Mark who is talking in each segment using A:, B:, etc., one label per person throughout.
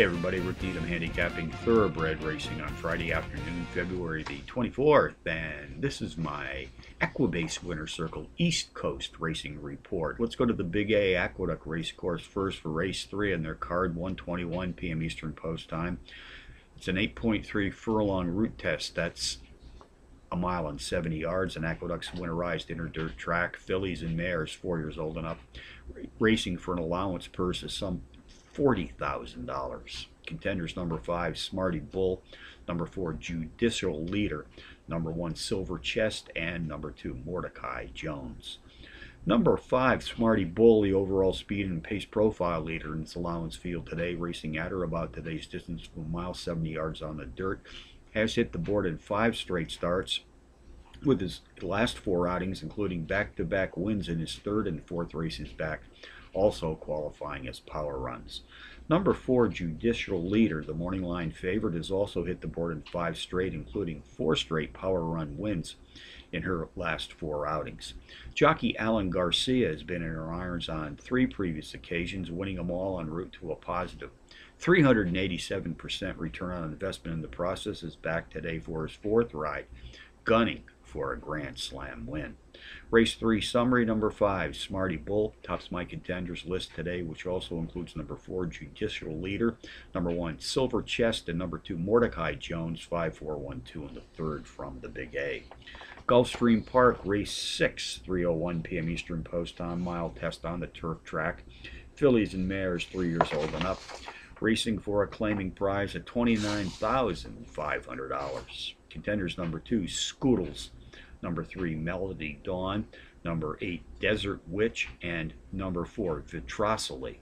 A: Hey everybody, Rick Needham handicapping thoroughbred racing on Friday afternoon, February the 24th, and this is my Equibase Winner's Circle East Coast Racing Report. Let's go to the Big A Aqueduct Race Course first for race 3 and their card, 121 p.m. Eastern Post Time. It's an 8.3 furlong route test. That's a mile and 70 yards, an Aqueduct's winterized inner dirt track. Fillies and mares, four years old and up, racing for an allowance purse of some $40,000. Contenders number five, Smarty Bull. Number four, Judicial Leader. Number one, Silver Chest. And number two, Mordecai Jones. Number five, Smarty Bull, the overall speed and pace profile leader in its allowance field today, racing at or about today's distance of a mile 70 yards on the dirt, has hit the board in five straight starts with his last four outings, including back to back wins in his third and fourth races back also qualifying as power runs. Number four, Judicial Leader, the morning line favorite, has also hit the board in five straight, including four straight power run wins in her last four outings. Jockey Alan Garcia has been in her irons on three previous occasions, winning them all en route to a positive 387% return on investment in the process is back today for his fourth ride, gunning for a Grand Slam win. Race 3 summary number 5, Smarty Bull, tops my contenders list today, which also includes number 4, Judicial Leader, number 1, Silver Chest, and number 2, Mordecai Jones, 5 4 1 2 in the third from the Big A. Gulfstream Park, race 6, 3.01 p.m. Eastern Post time, mile test on the turf track. Fillies and mares, 3 years old and up, racing for a claiming prize of $29,500. Contenders number 2, Scoodles, number three, Melody Dawn, number eight, Desert Witch, and number four, Vitrocely.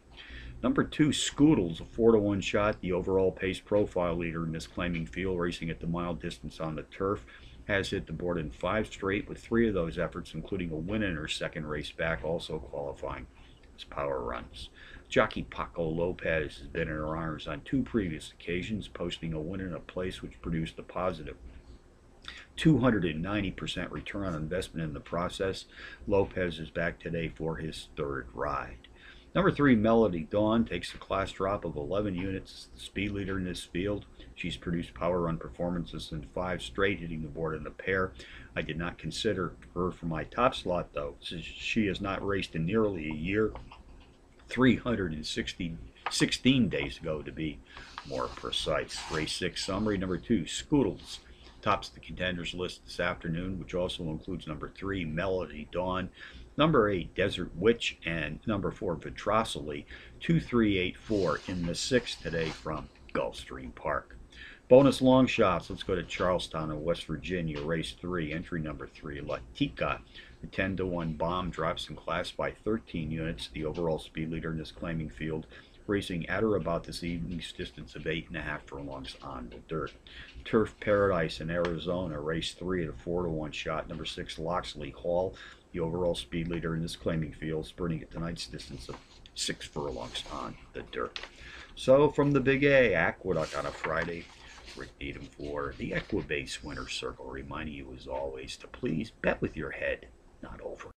A: Number two, Scoodles, a 4 to 1 shot, the overall pace profile leader in this claiming field, racing at the mile distance on the turf, has hit the board in five straight, with three of those efforts, including a win in her second race back, also qualifying as power runs. Jockey Paco Lopez has been in her irons on two previous occasions, posting a win in a place which produced a positive 290% return on investment in the process. Lopez is back today for his third ride. Number three, Melody Dawn takes a class drop of 11 units, the speed leader in this field. She's produced power run performances in five straight, hitting the board in a pair. I did not consider her for my top slot, though, since she has not raced in nearly a year, 360, 16 days ago to be more precise. Race 6 summary, number 2, Scoodles tops the contenders list this afternoon, which also includes number three, Melody Dawn, number eight, Desert Witch, and number four, Vitrocely, 2384 in the sixth today from Gulfstream Park. Bonus long shots. Let's go to Charlestown in West Virginia, race three, entry number three, Latika. The 10 to 1 bomb drops in class by 13 units, the overall speed leader in this claiming field racing at or about this evening's distance of eight and a half furlongs on the dirt. Turf Paradise in Arizona, race three at a four to one shot. Number six, Loxley Hall, the overall speed leader in this claiming field, sprinting at tonight's distance of six furlongs on the dirt. So from the Big A, Aqueduct on a Friday. Rick Needham for the Equibase Winner's Circle, reminding you as always to please bet with your head, not over.